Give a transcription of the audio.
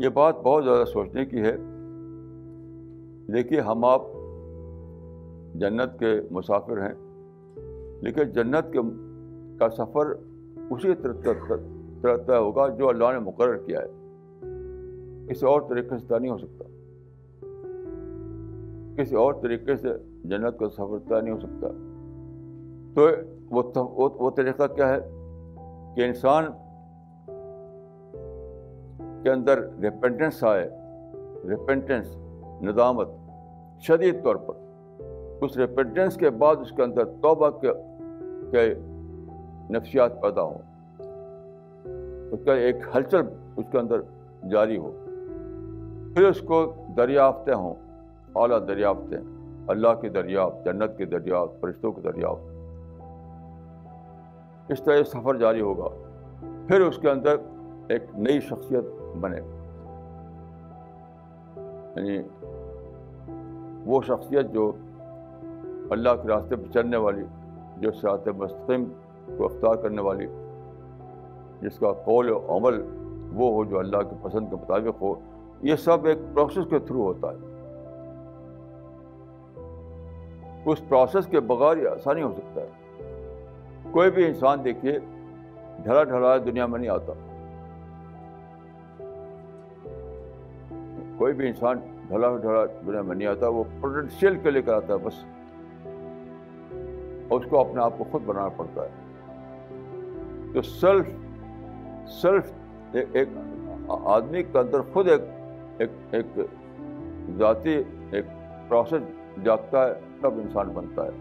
ये बात बहुत ज़्यादा सोचने की है। देखिए हम आप जन्नत के मुसाफिर हैं लेकिन जन्नत के का सफ़र उसी तरह तय होगा जो अल्लाह ने मुकर किया है। किसी और तरीके से तय नहीं हो सकता। किसी और तरीके से जन्नत का सफ़र तय नहीं हो सकता। तो वो वो, वो तरीका क्या है कि इंसान के अंदर रिपेंटेंस आए रिपेंटेंस नदामत शदीद तौर पर। उस रिपेंटेंस के बाद उसके अंदर तोबा के, के नफ्सियात पैदा हों। उसका एक हलचल उसके अंदर जारी हो। फिर उसको दरियाफ्तें हों अला दरियाफ्तें अल्लाह की दरियाफ्त जन्नत की दरियाफ्त फरिश्तों की दरियाफ्त। इस तरह सफ़र जारी होगा। फिर उसके अंदर एक नई शख्सियत बने। यानी वो शख्सियत जो अल्लाह के रास्ते पर चलने वाली, जो सरात मस्तम को अख्तार करने वाली, जिसका कौल अमल वो हो जो अल्लाह के पसंद के मुताबिक हो, ये सब एक प्रोसेस के थ्रू होता है। उस प्रोसेस के बगैर ये आसानी हो सकता है। कोई भी इंसान देखिए ढला ढला दुनिया में नहीं आता। कोई भी इंसान ढला ढला दुनिया में नहीं आता वो पोटेंशियल के लेकर आता है बस। और उसको अपने आप को खुद बनाना पड़ता है। तो सेल्फ सेल्फ एक, एक आदमी के अंदर खुद एक एक एक ज़ाती एक प्रोसेस जागता है तब इंसान बनता है।